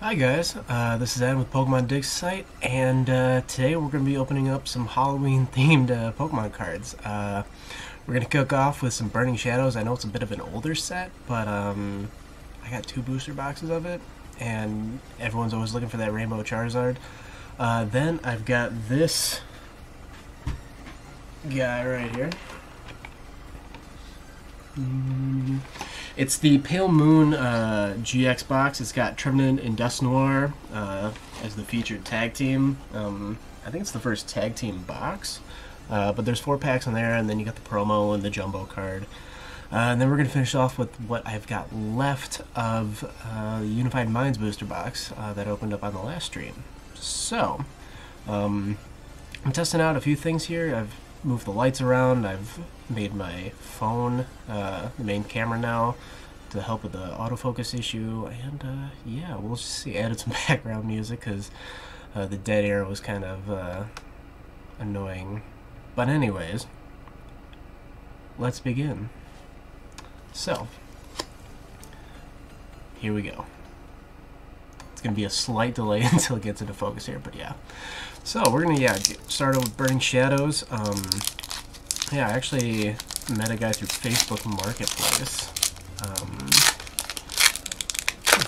Hi guys, uh, this is Adam with Pokemon Dig Site, and uh, today we're going to be opening up some Halloween-themed uh, Pokemon cards. Uh, we're going to kick off with some Burning Shadows. I know it's a bit of an older set, but um, I got two booster boxes of it, and everyone's always looking for that Rainbow Charizard. Uh, then I've got this guy right here. Mm, It's the Pale Moon uh, GX box. It's got Trevenant and Dusknoir uh, as the featured tag team. Um, I think it's the first tag team box. Uh, but there's four packs in there, and then you got the promo and the jumbo card. Uh, and then we're going to finish off with what I've got left of uh, the Unified Minds booster box uh, that opened up on the last stream. So, um, I'm testing out a few things here. I've moved the lights around. I've made my phone uh, the main camera now to help with the autofocus issue. And uh, yeah, we'll see. Added some background music because uh, the dead air was kind of uh, annoying. But anyways, let's begin. So, here we go. It's gonna be a slight delay until it gets into focus here, but yeah. So we're gonna yeah get started with Burning Shadows. Um, yeah, I actually met a guy through Facebook Marketplace um,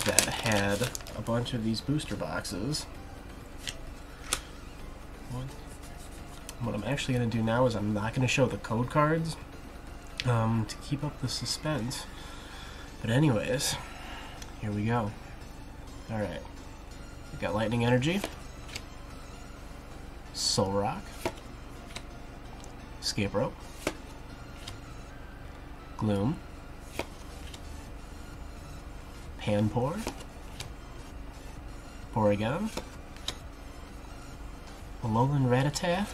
that had a bunch of these booster boxes. What, I'm actually gonna do now is I'm not gonna show the code cards um, to keep up the suspense. But anyways, here we go. All right, we got Lightning Energy. Soul Rock, Escape Rope, Gloom, Panpour, Porygon, Alolan Rattata,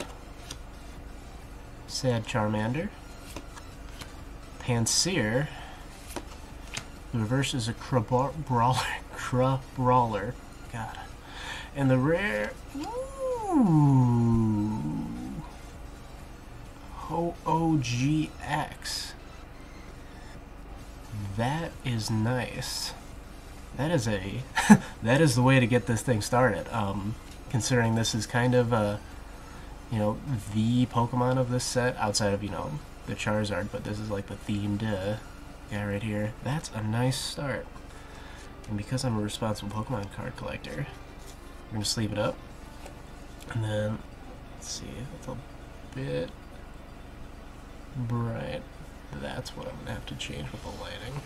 Sad Charmander, Panseer, the reverse is a Crabrawler, Crabrawler, God, and the rare, ooh, Ho-O-G-X. That is nice. That is a that is the way to get this thing started. Um, considering this is kind of a you know the Pokemon of this set outside of you know the Charizard, but this is like the themed uh, guy right here. That's a nice start. And because I'm a responsible Pokemon card collector, we're gonna sleeve it up, and then let's see, it's a bit bright. That's what I'm gonna have to change with the lighting.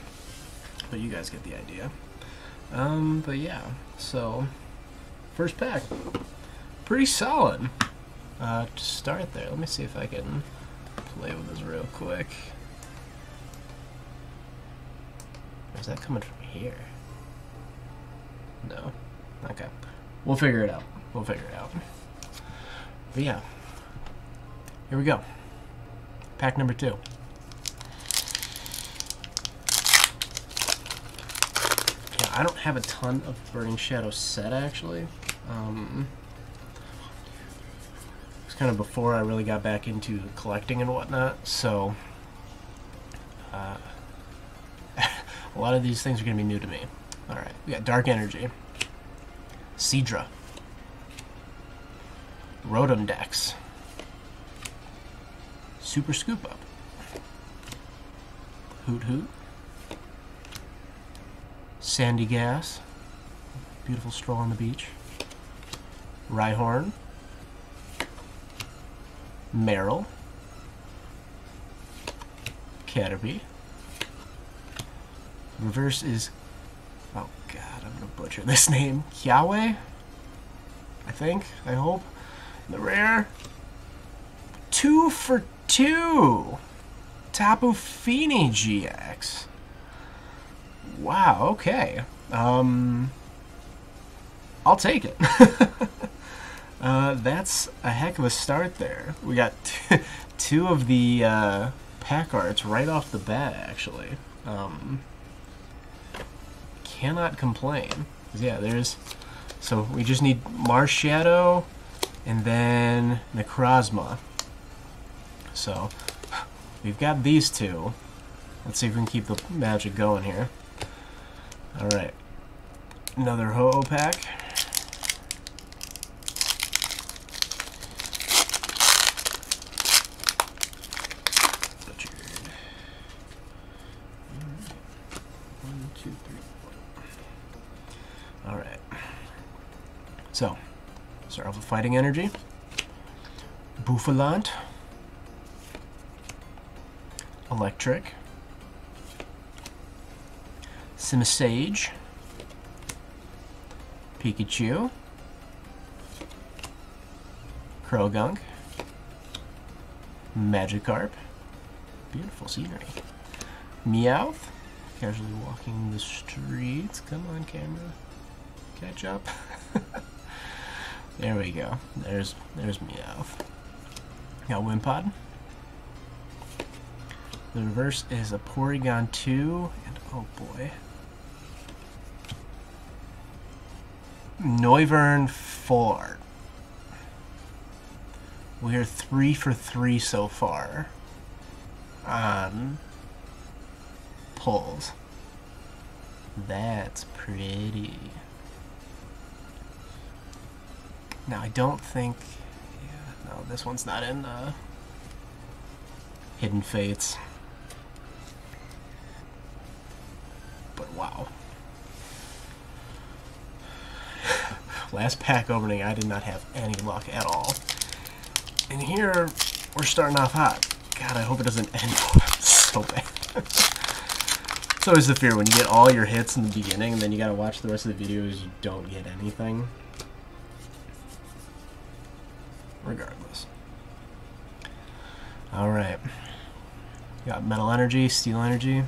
But you guys get the idea. Um, but yeah, so first pack, pretty solid. Uh, to start there, let me see if I can play with this real quick. Is that coming from here? No. Okay. We'll figure it out. We'll figure it out. But yeah. Here we go. Pack number two. Yeah, I don't have a ton of Burning Shadow set actually. Um, it's kind of before I really got back into collecting and whatnot, so uh, a lot of these things are going to be new to me. Alright, we got Dark Energy, Seadra, Rotom Dex, Super Scoop Up, Hoot Hoot, Sandygast, beautiful stroll on the beach, Rhyhorn, Marill, Caterpie. Reverse is, oh god, I'm gonna butcher this name. Kiawe? I think, I hope. The rare, two for two. Tapu Fini GX. Wow, okay. Um, I'll take it. uh, that's a heck of a start there. We got two of the uh, pack arts right off the bat, actually. Um, cannot complain. Yeah, there's. So we just need Marshadow and then Necrozma. So we've got these two. Let's see if we can keep the magic going here. Alright. Another Ho-Oh pack. Alright. So, start with Fighting Energy. Bouffalant. Electric. Simisage. Pikachu. Croagunk. Magikarp. Beautiful scenery. Meowth. Casually walking the streets. Come on, camera. Catch up. there we go. There's there's Meowth. Got Wimpod. The reverse is a Porygon 2, and oh boy. Noivern 4. We're three for three so far on pulls. That's pretty. Now I don't think. Yeah, no, this one's not in uh, Hidden Fates. But wow. Last pack opening, I did not have any luck at all. And here, we're starting off hot. God, I hope it doesn't end so bad. it's always the fear when you get all your hits in the beginning and then you gotta watch the rest of the videos, you don't get anything. Regardless. Alright. Got Metal Energy, Steel Energy,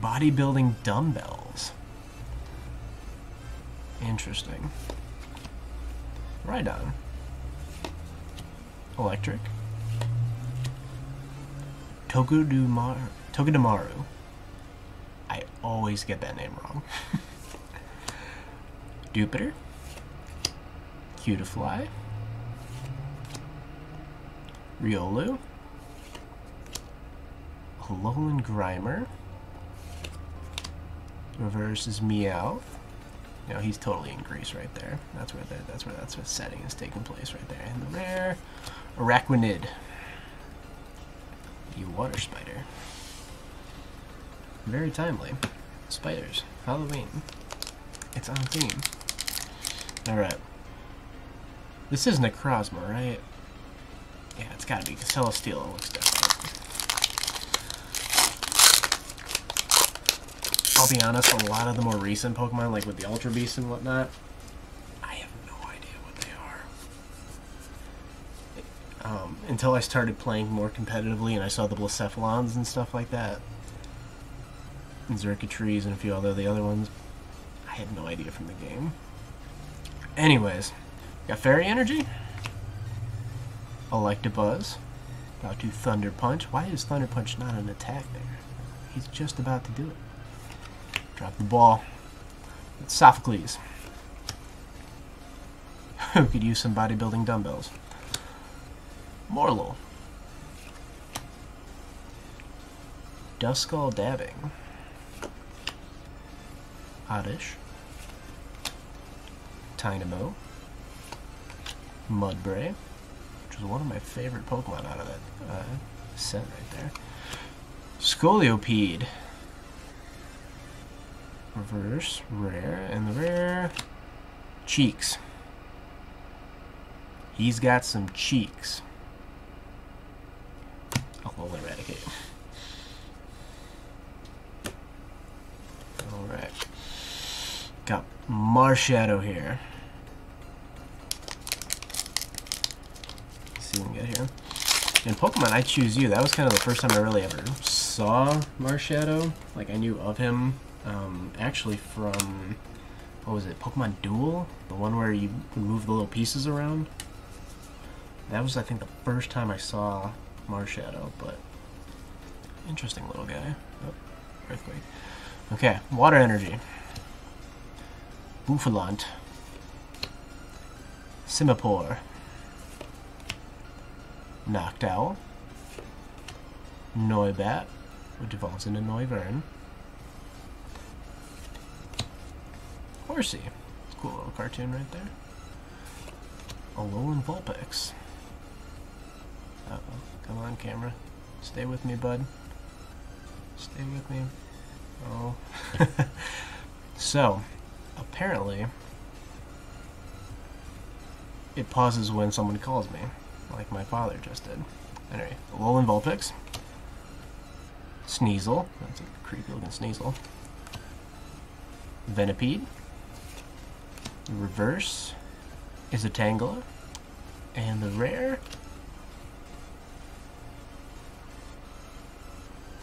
Bodybuilding Dumbbells. Interesting. Rhydon. Electric. Togedemaru. I always get that name wrong. Dewpider. Cutiefly. Riolu. Alolan Grimer. Reverse is Meowth. You know, he's totally in Greece right there. That's where the, that's where that's what setting is taking place right there. And the rare Araquanid. You water spider. Very timely. Spiders. Halloween. It's on theme. Alright. This is Necrozma, right? Yeah, it's gotta be, Celesteela looks. I'll be honest, a lot of the more recent Pokemon, like with the Ultra Beast and whatnot, I have no idea what they are. Um, until I started playing more competitively and I saw the Blacephalons and stuff like that, and Xurkitrees and a few other the other ones, I had no idea from the game. Anyways, got Fairy Energy, Electabuzz, about to Thunder Punch. Why is Thunder Punch not an attack there? He's just about to do it. Drop the ball. It's Sophocles. Who could use some bodybuilding dumbbells? Morelull. Duskull Dabbing. Oddish. Tynamo. Mudbray, which is one of my favorite Pokemon out of that uh, set right there. Scolipede. Reverse, rare, and the rare cheeks. He's got some cheeks. Oh, we'll eradicate. Alright. Got Marshadow here. Let's see what we get here. In Pokemon I Choose You, that was kind of the first time I really ever saw Marshadow. Like, I knew of him um, actually from what was it, Pokemon Duel, the one where you move the little pieces around. That was, I think, the first time I saw Marshadow, but interesting little guy. Oh, earthquake. Okay, water energy. Bouffalant. Simipour. Noctowl. Noibat, which evolves into Noivern. Horsey. Cool little cartoon right there. Alolan Vulpix. Uh-oh. Come on, camera. Stay with me, bud. Stay with me. Oh. so, apparently, it pauses when someone calls me, like my father just did. Anyway, Alolan Vulpix. Sneasel. That's a creepy looking Sneasel. Venipede. The reverse is a Tangela. And the rare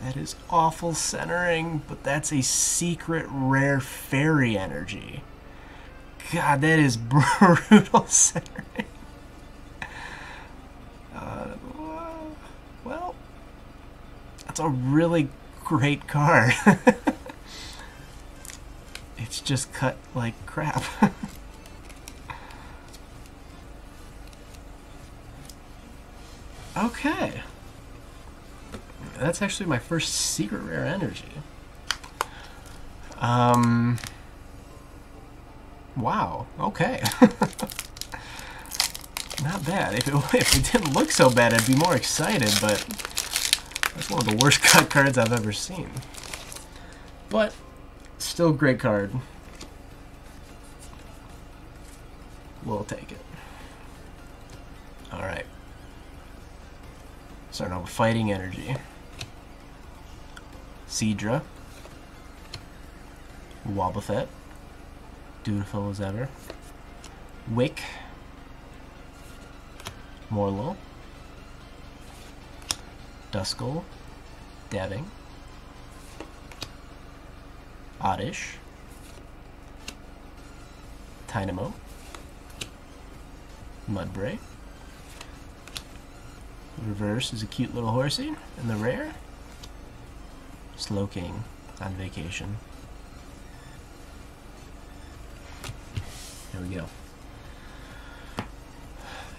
That is awful centering, but that's a secret rare fairy energy. God, that is brutal centering. Uh, well, that's a really great card. just cut like crap. okay. That's actually my first secret rare energy. Um. Wow. Okay. Not bad. If it, if it didn't look so bad, I'd be more excited, but that's one of the worst cut cards I've ever seen. But, still great card. We'll take it. Alright. Starting out with Fighting Energy. Seadra. Wobbuffet. Dutiful as ever. Wick. Morelull. Duskull. Dabbing. Oddish. Tynamo. Mudbray. Reverse is a cute little horsey. And the rare, Slowking on vacation. There we go.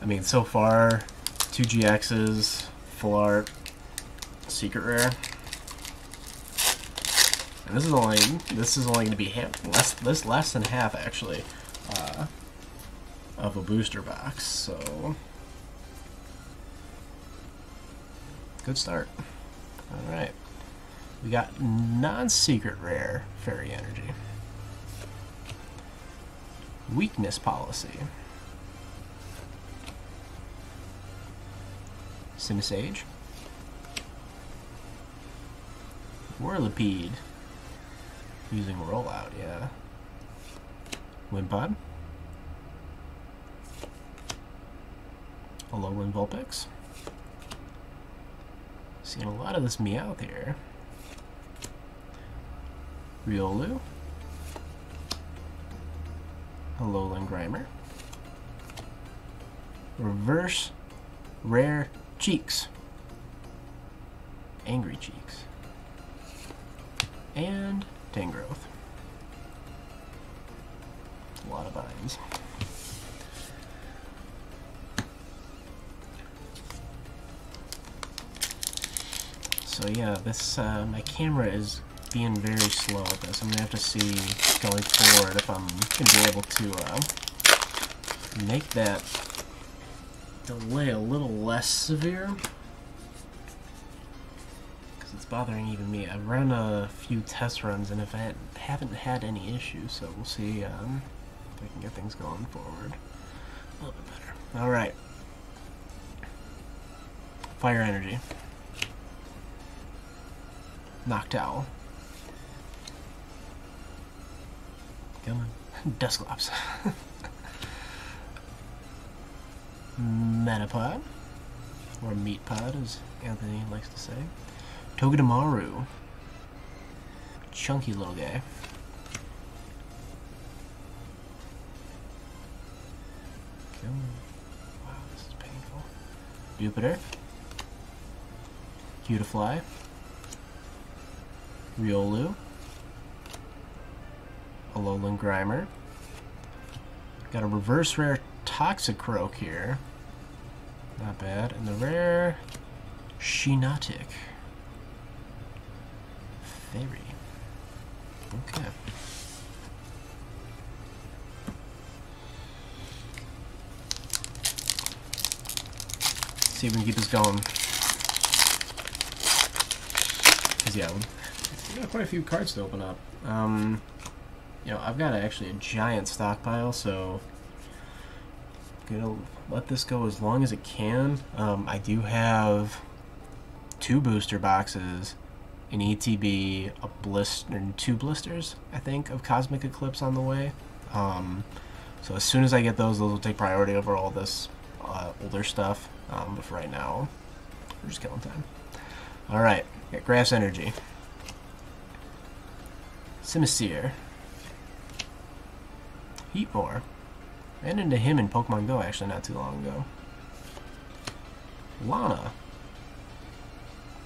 I mean, so far, two GXs, full art, secret rare. And this is only this is only going to be half, less this less than half actually uh, of a booster box. So good start. All right, we got non-secret rare fairy energy. Weakness policy. Simisage. Whirlipede. Using rollout, yeah. Wimpod. Alolan Vulpix. Seeing a lot of this Meowth here. Riolu. Alolan Grimer. Reverse Rare Cheeks. Angry Cheeks. And Tangrowth. A lot of vines. So yeah, this uh, my camera is being very slow at this. I'm gonna have to see going forward if I'm gonna be able to uh, make that delay a little less severe bothering even me. I've run a few test runs and if I haven't had any issues, so we'll see um, if I can get things going forward a little bit better. All right, fire energy. Noctowl. Come on. Dusclops. Metapod. Or meat pod, as Anthony likes to say. Togedemaru. Chunky little guy. Wow, this is painful. Dewpider. Cutiefly. Riolu. Alolan Grimer. Got a reverse rare Toxicroak here. Not bad. And the rare Shiinotic theory. Okay. Let's see if we can keep this going. Cause yeah, we got quite a few cards to open up. Um, you know, I've got actually a giant stockpile, so gonna let this go as long as it can. Um, I do have two booster boxes an ETB, a blister, two blisters, I think, of Cosmic Eclipse on the way. Um, so as soon as I get those, those will take priority over all this uh, older stuff. Um, but for right now, we're just killing time. All right, got Grass Energy, Simisear, Heatmor. Ran into him in Pokemon Go actually not too long ago. Lana.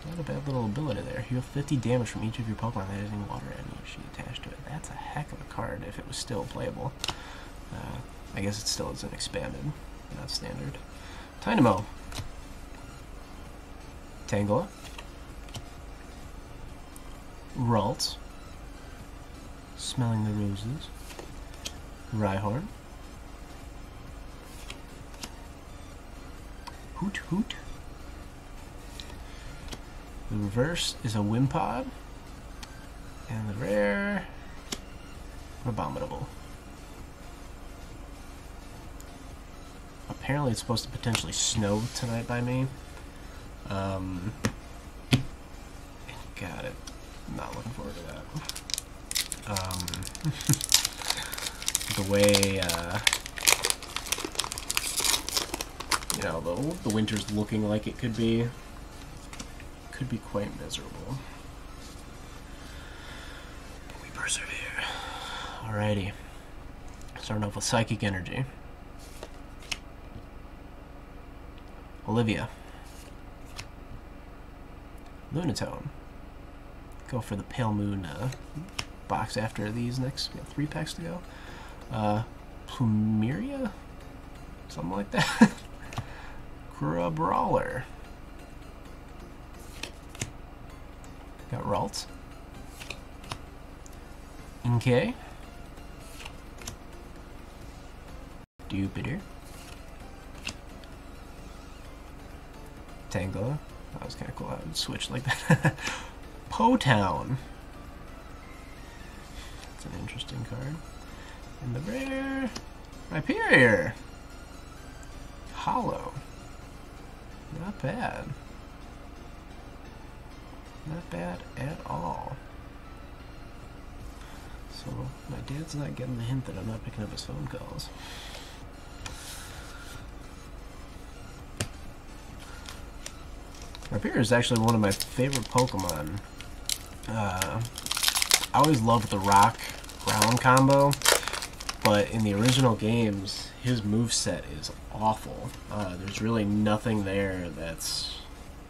Not a bad little ability there. Heal 50 damage from each of your Pokemon that has any water energy attached to it. That's a heck of a card if it was still playable. Uh, I guess it still isn't expanded, not standard. Tynamo. Tangela. Ralts. Smelling the Roses. Rhyhorn. Hoot Hoot. The reverse is a Wimpod. And the rare, Abominable. Apparently it's supposed to potentially snow tonight by me. Um, got it. Not looking forward to that. Um, the way, uh, you know, the, the winter's looking like it could be, could be quite miserable. But we persevere. Alrighty. Starting off with Psychic Energy. Olivia. Lunatone. Go for the Pale Moon uh, box after these next. We have three packs to go. Uh, Plumeria? Something like that. Crabrawler. Ralts. Inkay. Dewpider. Tango. That was kind of cool. I would switch like that. Po Town. It's an interesting card. And the rare Rhyperior. Hollow. Not bad. Not bad at all. So my dad's not getting the hint that I'm not picking up his phone calls. Rhyperior is actually one of my favorite Pokemon. Uh, I always loved the rock ground combo, but in the original games, his move set is awful. Uh, there's really nothing there that's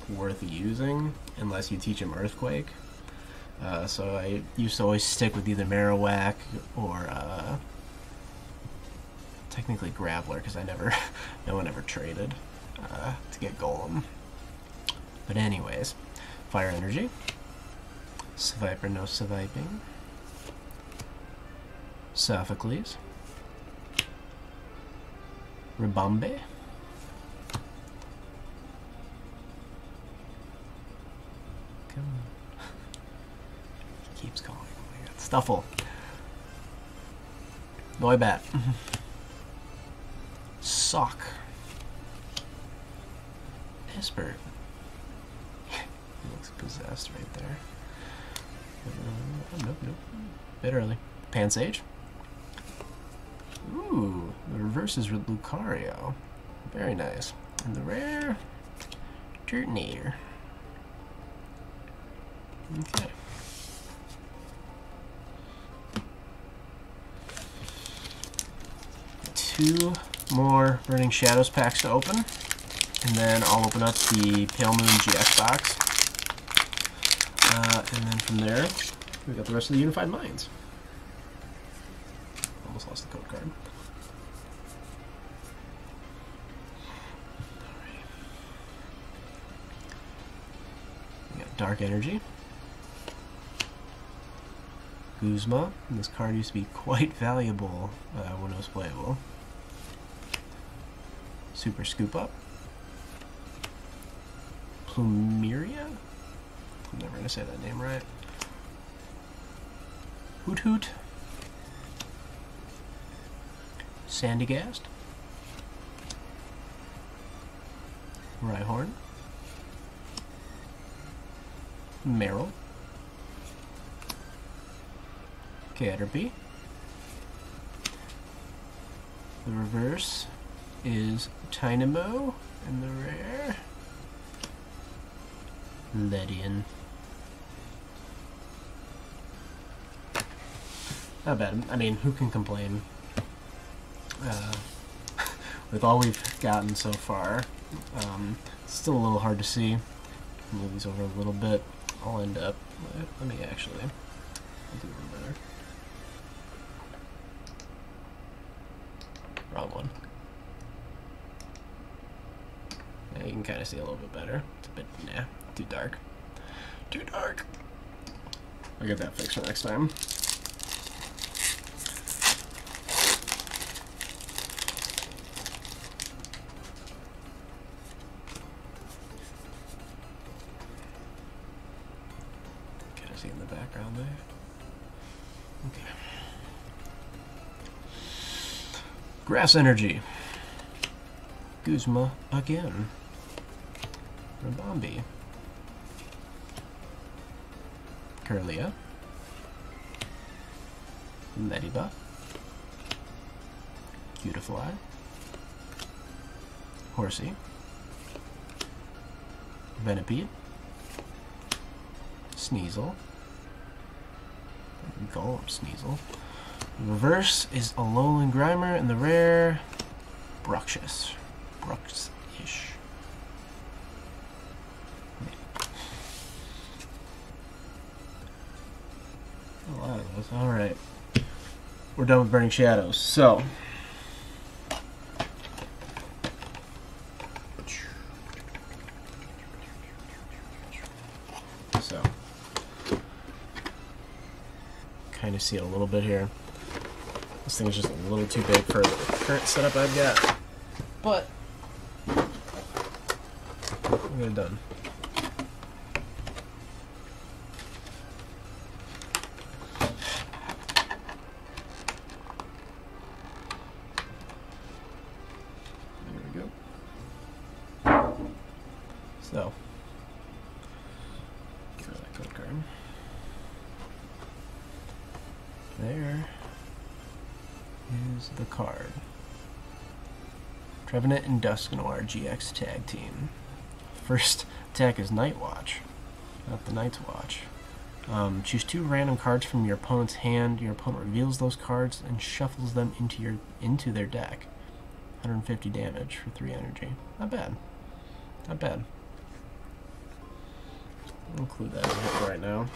worth using unless you teach him Earthquake. Uh, so I used to always stick with either Marowak or uh, technically Graveler because I never, no one ever traded uh, to get Golem. But anyways, Fire Energy, Sviper no Sviping, Sophocles, Ribombee, keeps calling. Oh my god. Stufful. Noibat. Sock. Esper. he looks possessed right there. Uh, nope, nope. Bit early. Pansage. Ooh, the reverse is with Lucario. Very nice. And the rare Turtonator. Okay. Two more Burning Shadows packs to open. And then I'll open up the Pale Moon GX box. Uh, and then from there, we got the rest of the Unified Minds. Almost lost the code card. We got Dark Energy. Guzma. And this card used to be quite valuable uh, when it was playable. Super Scoop Up. Plumeria? I'm never going to say that name right. Hoot Hoot. Sandygast. Rhyhorn. Marill. Caterpie. The reverse is Tynamo, and the rare Ledian. Not bad. I mean, who can complain? Uh, with all we've gotten so far, um, still a little hard to see. Move these over a little bit. I'll end up. Let me actually. I'll do one better. Wrong one. Yeah, you can kind of see a little bit better. It's a bit, nah, too dark. Too dark. I'll get that fixed for next time. Can I see in the background there? Okay. Grass Energy. Guzma again. Ribombee. Kirlia. Medibuff. Beautifly. Horsey. Venipede. Sneasel. Golem Sneasel. Reverse is Alolan Grimer, and the rare Bruxish. Bruxish. A lot of those. Alright. We're done with Burning Shadows. So. So. Kind of see it a little bit here. This thing is just a little too big for the current setup I've got. But. It done. And Dusknoir GX Tag Team. First attack is Night Watch, not the Night's Watch. Um, choose two random cards from your opponent's hand. Your opponent reveals those cards and shuffles them into your into their deck. 150 damage for three energy. Not bad. Not bad. I'll include that in here right now.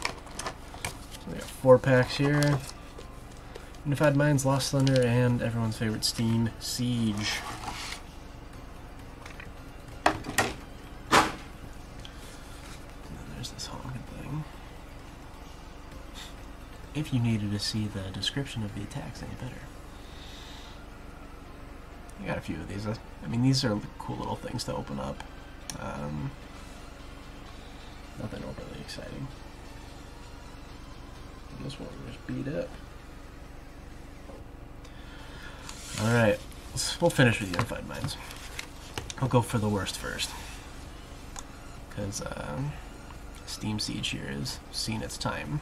So we got four packs here. Unified Minds, Lost Thunder, and everyone's favorite Steam Siege. If you needed to see the description of the attacks any better. I got a few of these. I mean, these are cool little things to open up. Um, nothing overly exciting. This one just beat up. Alright, we'll finish with Unified Minds. I'll go for the worst first. Because um, Steam Siege here is seen its time.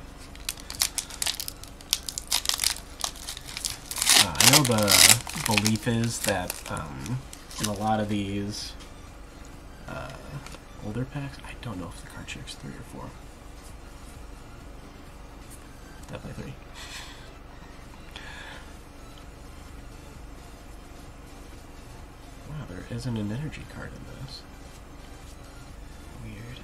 Uh, I know the belief is that um, in a lot of these uh, older packs, I don't know if the card trick's three or four. Definitely three. Wow, there isn't an energy card in this. Weird.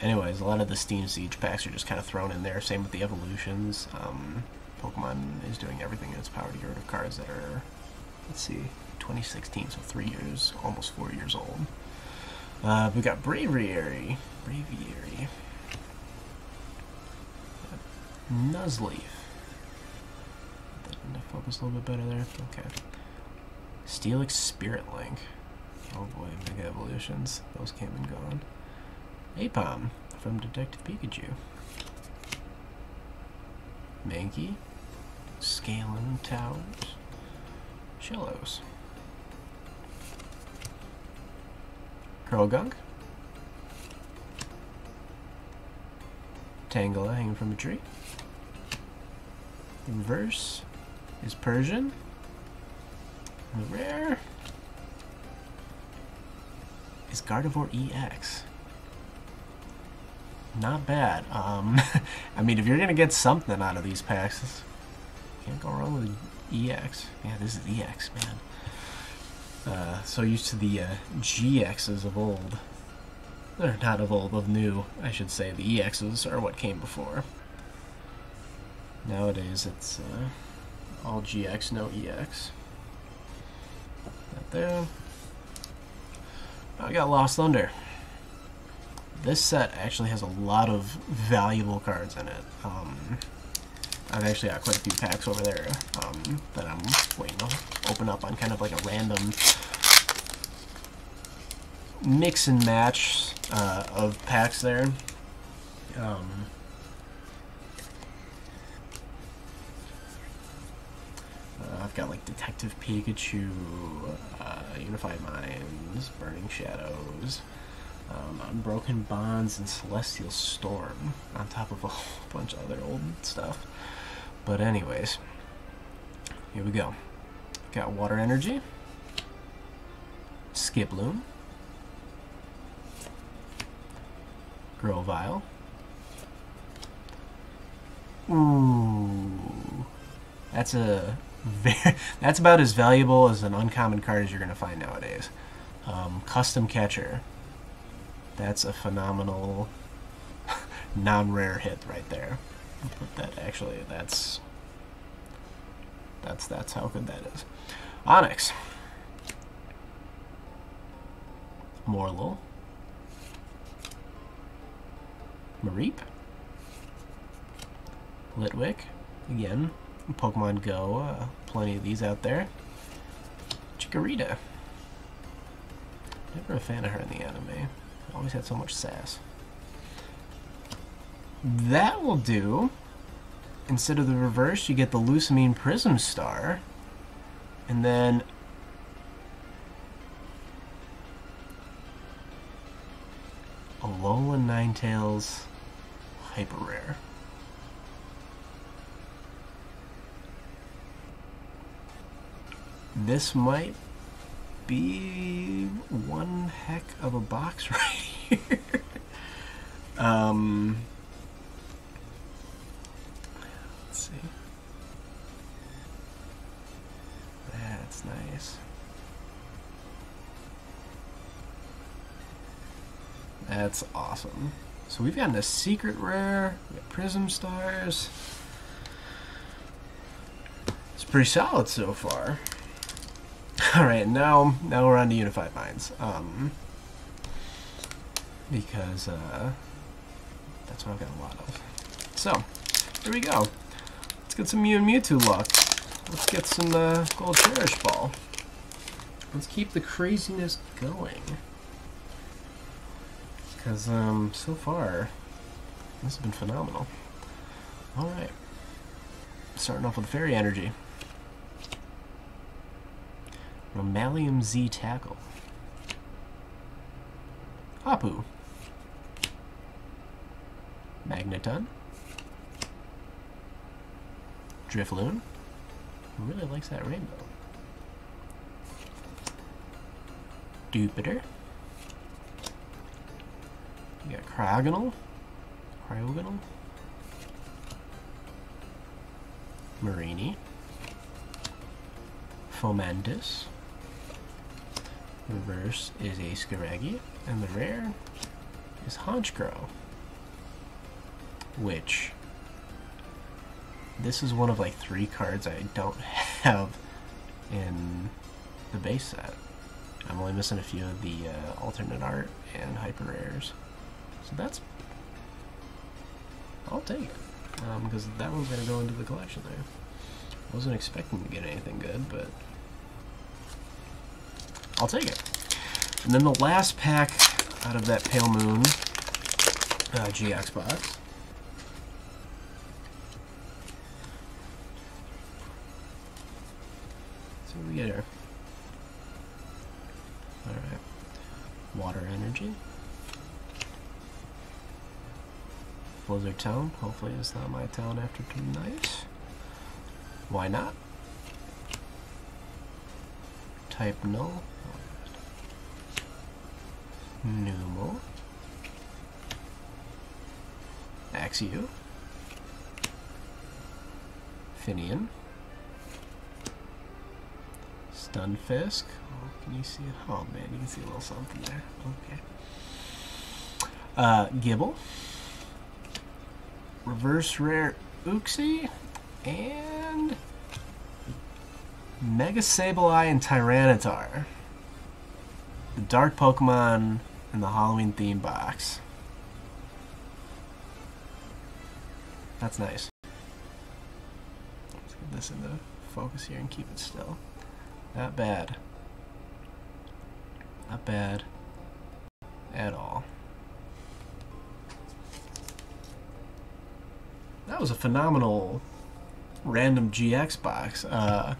Anyways, a lot of the Steam Siege packs are just kind of thrown in there. Same with the evolutions. Um, Pokemon is doing everything in its power to get rid of cards that are, let's see, 2016, so three years, almost four years old. Uh, we got Braviary. Braviary. Nuzleaf. That focus a little bit better there. Okay. Steelix Spirit Link. Oh boy, Mega Evolutions. Those came and gone. Aipom from Detective Pikachu. Mankey. Scaling Towers. Shellos. Croagunk. Tangela hanging from a tree. Inverse is Persian. Rare is Gardevoir EX. Not bad. Um, I mean, if you're going to get something out of these packs, can't go wrong with EX. Yeah, this is EX, man. Uh, so used to the uh, GXs of old. Or not of old, of new, I should say. The EXs are what came before. Nowadays, it's uh, all GX, no EX. That there. I got Lost Thunder. This set actually has a lot of valuable cards in it. Um, I've actually got quite a few packs over there um, that I'm waiting to open up on kind of like a random mix and match uh, of packs there. Um, uh, I've got like Detective Pikachu, uh, Unified Minds, Burning Shadows, um, Unbroken Bonds, and Celestial Storm, on top of a whole bunch of other old stuff. But anyways, here we go. Got Water Energy, Skiploom, Grovyle. Ooh, that's a very, that's about as valuable as an uncommon card as you're gonna find nowadays. Um, custom Catcher. That's a phenomenal non-rare hit right there. That actually. That's that's that's how good that is. Onix. Morelull. Mareep. Litwick. Again, Pokemon Go. Uh, plenty of these out there. Chikorita. Never a fan of her in the anime. Always had so much sass. That will do. Instead of the reverse, you get the Lusamine Prism Star. And then... Alolan Ninetales Hyper Rare. This might be one heck of a box right here. um, That's awesome. So we've gotten a secret rare, prism stars. It's pretty solid so far. All right, now now we're on to Unified Minds. Um, because uh, that's what I've got a lot of. So, here we go. Let's get some Mew and Mewtwo luck. Let's get some uh, Gold Cherish Ball. Let's keep the craziness going. Because um, so far, this has been phenomenal. All right, starting off with Fairy Energy. Romalium Z Tackle. Hapu. Magneton. Drifloon. Really likes that rainbow? Jupiter. You got Cryogonal. Cryogonal. Mareanie. Fomantis. Reverse is a Scraggy, and the rare is Honchkrow. Which, this is one of like three cards I don't have in the base set. I'm only missing a few of the uh, alternate art and hyper rares. So that's, I'll take it. Because um, that one's going to go into the collection there. Wasn't expecting to get anything good, but I'll take it. And then the last pack out of that Pale Moon uh, GX box. So we get here. Alright. Water energy. Blizzard Town. Hopefully it's not my town after tonight. Why not? Type null. Numel. Axio. Finneon. Stunfisk. Oh, can you see it? Oh man, you can see a little something there. Okay. Uh, Gible. Reverse Rare Uxie. And... Mega Sableye and Tyranitar. The Dark Pokemon in the Halloween theme box. That's nice. Let's get this into focus here and keep it still. Not bad. Not bad at all. That was a phenomenal random GX box. Uh,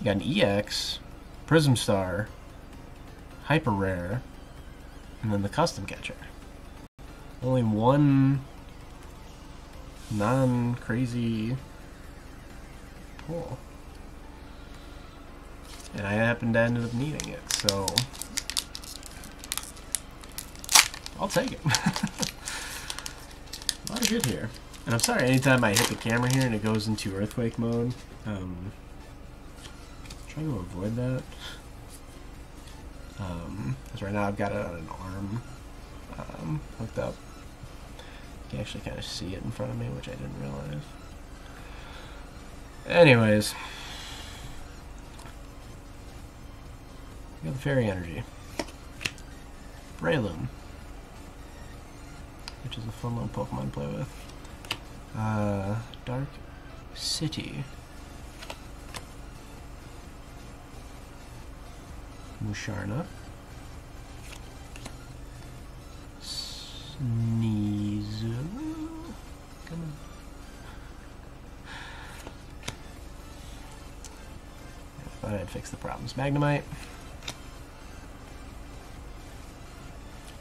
you got an EX, Prism Star, Hyper Rare, and then the Custom Catcher. Only one non crazy pull. And I happened to end up needing it, so I'll take it. good here. And I'm sorry, anytime I hit the camera here and it goes into earthquake mode, um, trying to avoid that. Um, because right now I've got it on an arm um, hooked up. You can actually kind of see it in front of me, which I didn't realize. Anyways. We got the Fairy Energy. Breloom. Which is a fun little Pokemon to play with. Uh, Dark City. Musharna. Sneasel. Come on. Thought I'd fix the problems. Magnemite.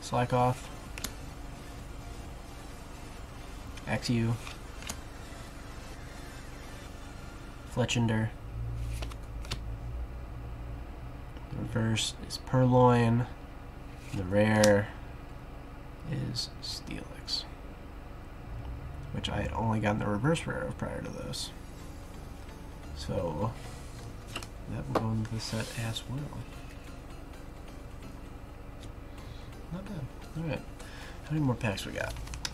Slakoth. Axew. Fletchinder. The reverse is Purrloin. The rare is Steelix. Which I had only gotten the reverse rare of prior to this. So that will go into the set as well. Not bad. Alright. How many more packs we got?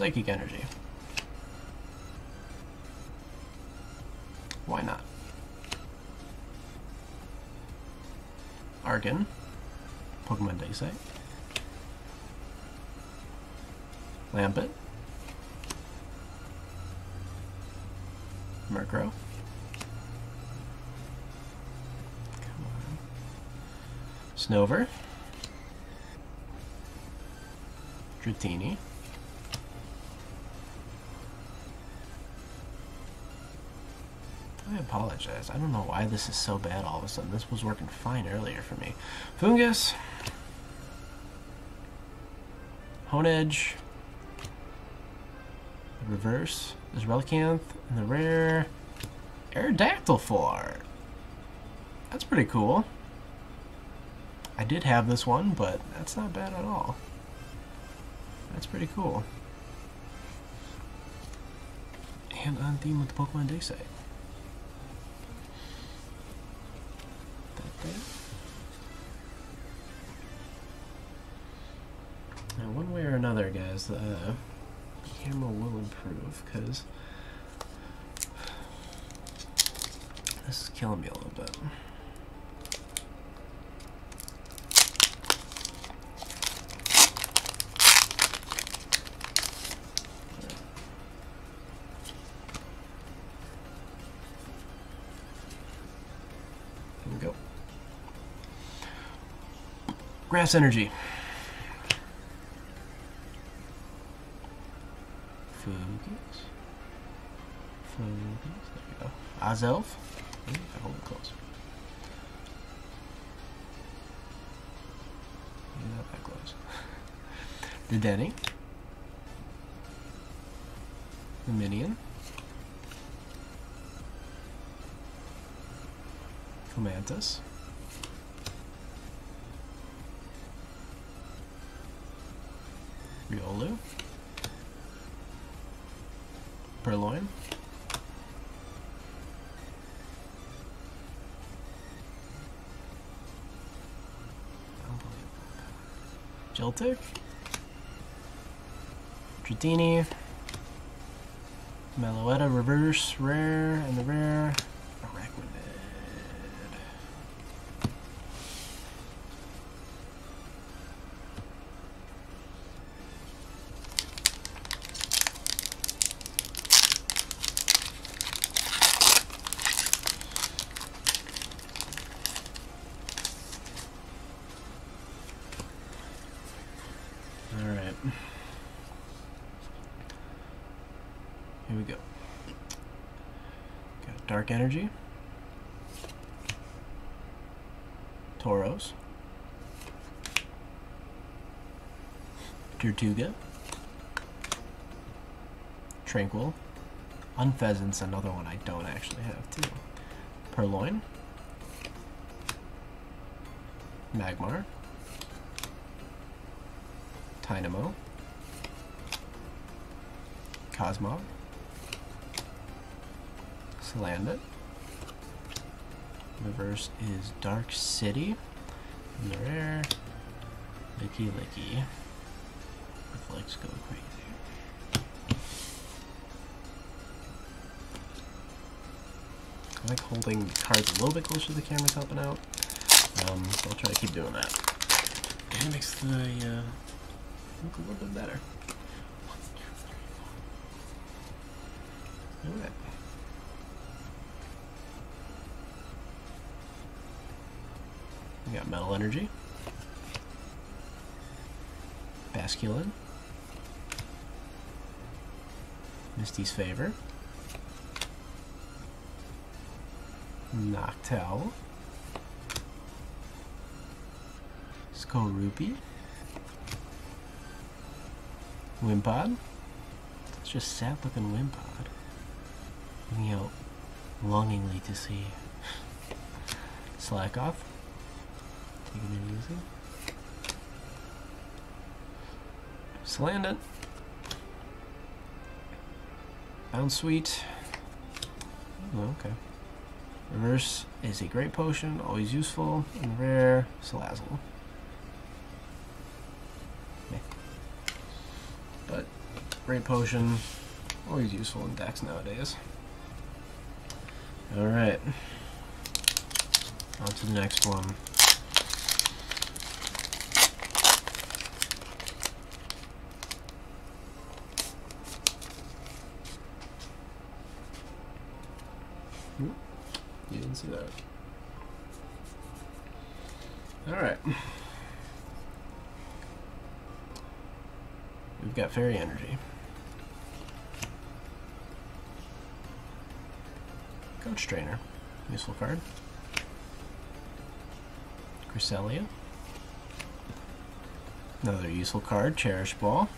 Psychic energy. Why not? Argon. Pokemon Daysite. Lampent. Murkrow. Come on. Snover. Dratini. Apologize. I don't know why this is so bad all of a sudden. This was working fine earlier for me. Foongus. Honedge. The reverse is Relicanth. And the rare Aerodactyl full art. That's pretty cool. I did have this one, but that's not bad at all. That's pretty cool. And on theme with the Pokemon Day set. Is the uh, camera will improve because this is killing me a little bit. We go. Grass energy. Azelf. Ooh, hmm, I hold it close. Not that close. The Denny. Joltik. Dratini. Meloetta reverse rare and the rare. Araquanid. Alright. Here we go. Got Dark Energy. Tauros. Tortuga. Tranquill. Unfezant's another one I don't actually have too. Purrloin. Magmar. Tynamo. Cosmog. Salandit. Reverse is Dark City. And the rare, Lickilicky. Legs go crazy. I like holding cards a little bit closer to the camera's helping out. Um, so I'll try to keep doing that. And it makes the uh, look a little bit better. Energy. Basculin. Misty's Favor. Noctowl. Skorupi. Wimpod. It's just sad looking Wimpod. Looking out longingly to see Slakoth. Taking it easy. Salandit. Bounce Sweet. Oh, okay. Reverse is a great potion, always useful, and rare, Salazzle. Meh. But great potion, always useful in decks nowadays. Alright. On to the next one. That. Alright. We've got Fairy Energy. Coach Trainer. Useful card. Cresselia. Another useful card, Cherish Ball.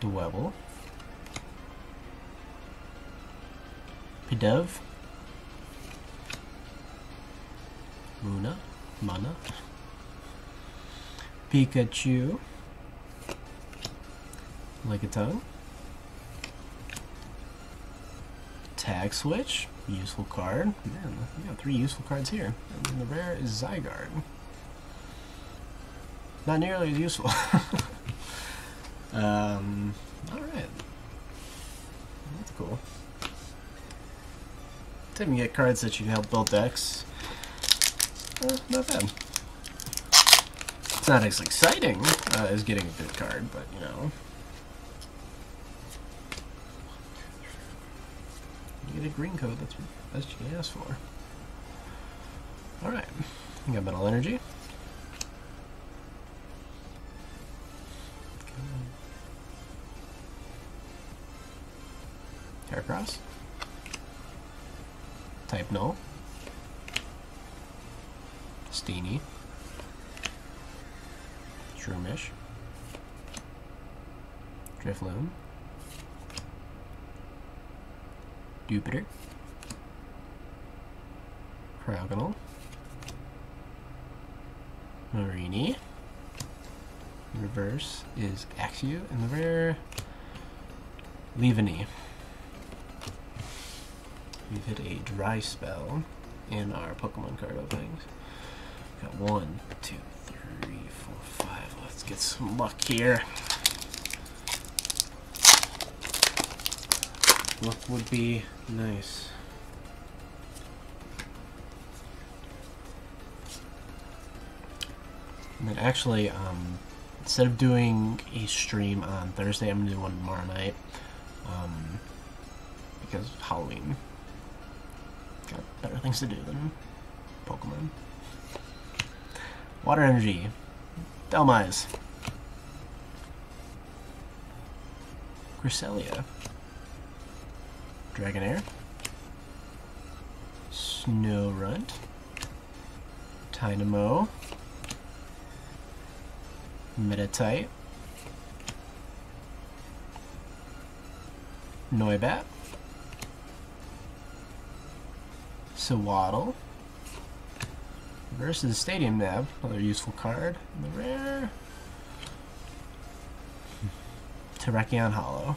Dwebble. Pidove. Muna. Mana. Pikachu. Lickitung. Tag Switch. Useful card. Man, we got three useful cards here. And then the rare is Zygarde. not nearly as useful. um, alright. That's cool. Didn't get cards that you can help build decks. Uh, not bad. It's not as exciting uh, as getting a good card, but you know. You get a green code, that's what you asked for. Alright. You got Metal Energy. Axew, and the rare Leavanny. We've hit a dry spell in our Pokemon card openings. Got one, two, three, four, five. Let's get some luck here. Luck would be nice. And then actually, um, instead of doing a stream on Thursday, I'm going to do one tomorrow night. Um, because Halloween. Got better things to do than Pokemon. Water Energy. Dhelmise. Cresselia. Dragonair. Snorunt. Tynamo. Meditite. Noibat. Sewaddle. Versus Stadium Nav, another useful card. The rare. Terrakion Holo.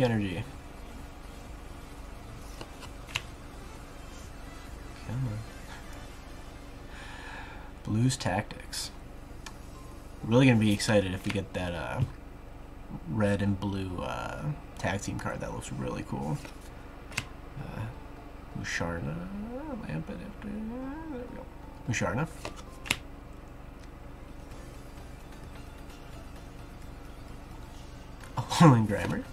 Energy. Come on. Blue's Tactics. Really gonna be excited if we get that uh, red and blue uh, tag team card. That looks really cool. Uh, Musharna, Lampent, there we go. Musharna. Holland Grammar.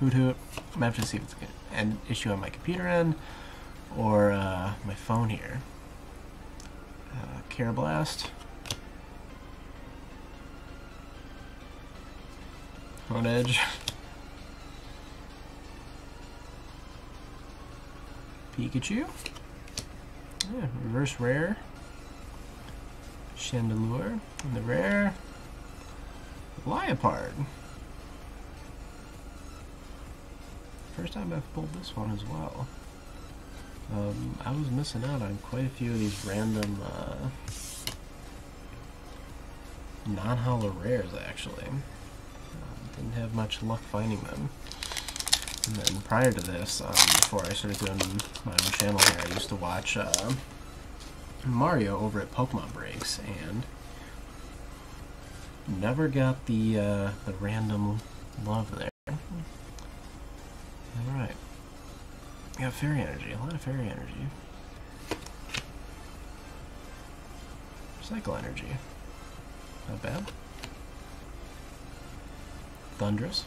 Hoot hoot. I'm gonna have to see if it's an issue on my computer end or uh, my phone here. Uh, Karrablast. Front edge. Pikachu. Yeah, reverse rare. Chandelure. And the rare. Liepard. First time I've pulled this one as well. Um, I was missing out on quite a few of these random uh, non-holo rares actually. Um, didn't have much luck finding them. And then prior to this, um, before I started doing my own channel here, I used to watch uh, Mario over at Pokemon Breaks, and never got the uh, the random love there. Got fairy energy, a lot of fairy energy. Cycle energy. Not bad. Thundurus.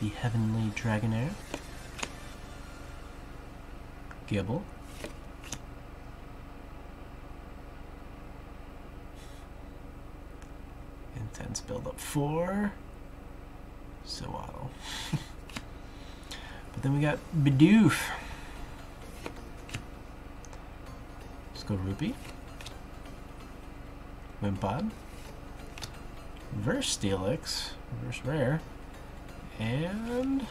The Heavenly Dragonair. Gible. Intense build up four. Sewaddle. But then we got Bidoof. Let's go Rupee. Wimpod. Reverse Steelix. Reverse Rare. And...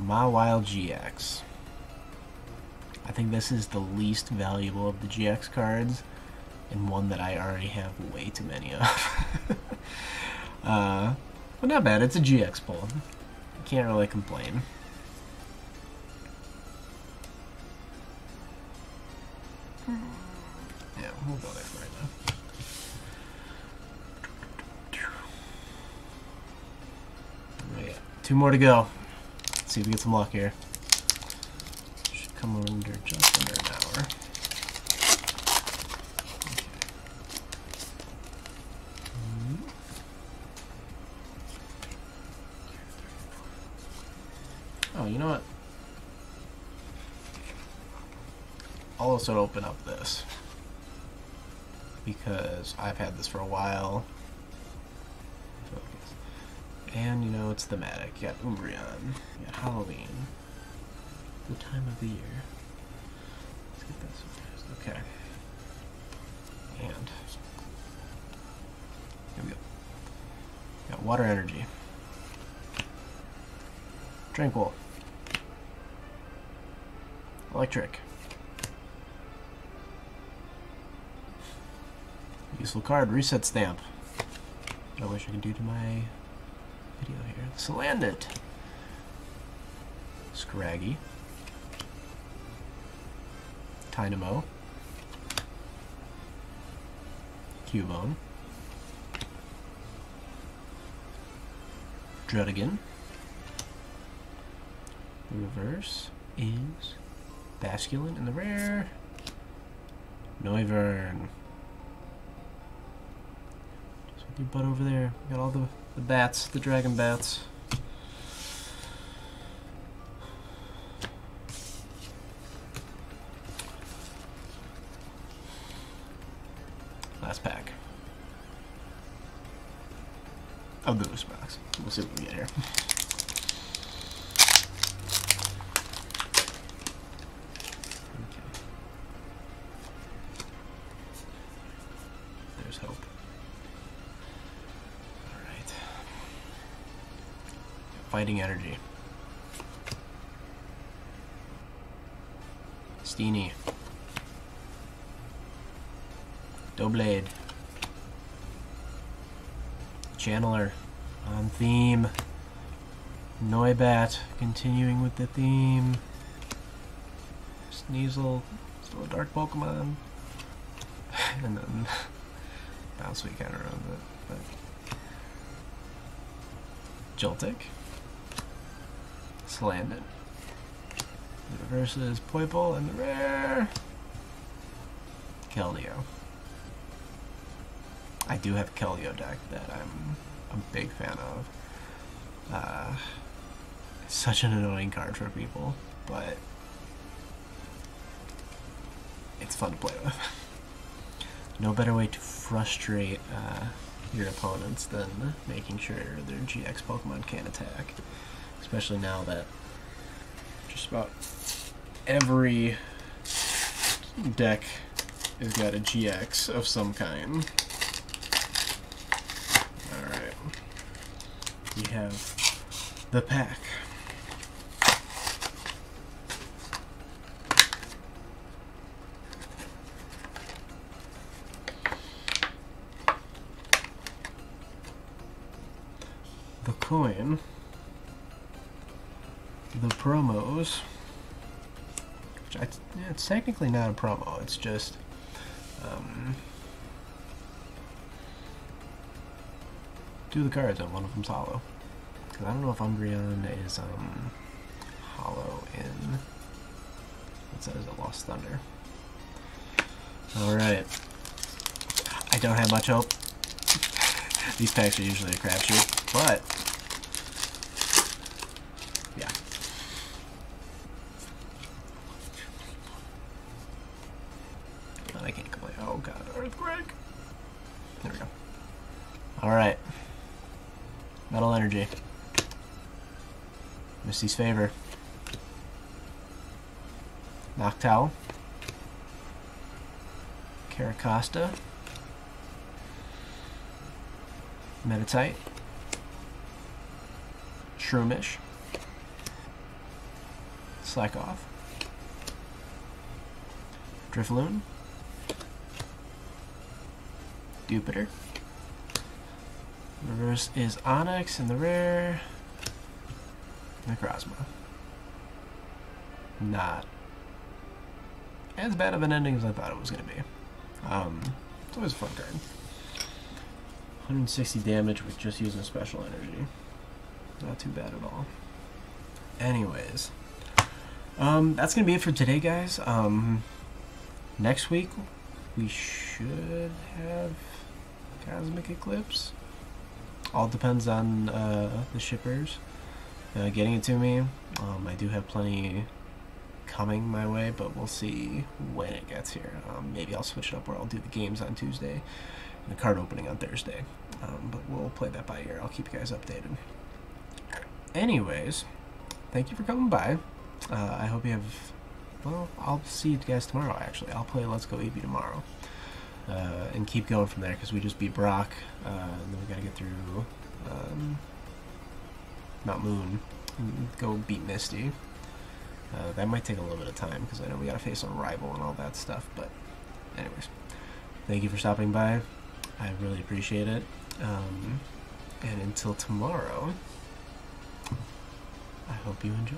Mawile GX. I think this is the least valuable of the GX cards, and one that I already have way too many of. uh, but not bad, it's a GX pull. Can't really complain. Two more to go. Let's see if we get some luck here. Should come under just under an hour. Oh, you know what? I'll also open up this because I've had this for a while. And you know it's thematic. You got Umbreon, you got Halloween, the time of the year. Let's get this first. Okay. And here we go. Got water energy. Tranquill. Electric. Useful card, reset stamp. I wish I could do to my video here. Salandit. Scraggy. Tynamo. Cubone. Druddigon. The reverse is Basculin, and the rare Noivern. Just with your butt over there. You got all the, the bats, the dragon bats. Last pack. Of the loose box. We'll see what we get here. There's hope. Alright. Fighting energy. Steenee. Doublade. Channeler. On theme. Noibat. Continuing with the theme. Sneasel. Still a dark Pokemon. and then bounce we kind ruins it. But Joltik, Slandon. The reverse is and the rare Keldeo. I do have Keldeo deck that I'm a big fan of. Uh, such an annoying card for people, but it's fun to play with. no better way to frustrate uh, your opponents than making sure their GX Pokemon can't attack. Especially now that just about every deck has got a GX of some kind. Alright. We have the pack. the coin, the promos, which I, yeah, it's technically not a promo, it's just um, of the cards and one of them's holo. Because I don't know if Umbreon is um, holo in, what says it, Lost Thunder. Alright. I don't have much hope. These packs are usually a crapshoot. But, yeah. I can't complain. Oh god, earthquake! There we go. Alright. Misty's Favor. Noctowl, Carracosta, Meditite, Shroomish, Slakoth, Drifloon, Jupiter. Reverse is Onix, in the rare, Necrozma. Not as bad of an ending as I thought it was going to be. Um, it's always a fun card. 160 damage with just using special energy. Not too bad at all. Anyways, um, that's gonna be it for today, guys. Um, next week we should have Cosmic Eclipse. All depends on uh, the shippers uh, getting it to me. Um, I do have plenty coming my way, but we'll see when it gets here. Um, maybe I'll switch it up where I'll do the games on Tuesday and the card opening on Thursday. Um, but we'll play that by ear. I'll keep you guys updated. Anyways, thank you for coming by. Uh, I hope you have. Well, I'll see you guys tomorrow. Actually, I'll play Let's Go Eevee tomorrow, uh, and keep going from there because we just beat Brock, uh, and then we gotta get through um, Mount Moon, go beat Misty. Uh, that might take a little bit of time because I know we gotta face a rival and all that stuff. But, anyways, thank you for stopping by. I really appreciate it. Um, and until tomorrow, I hope you enjoy.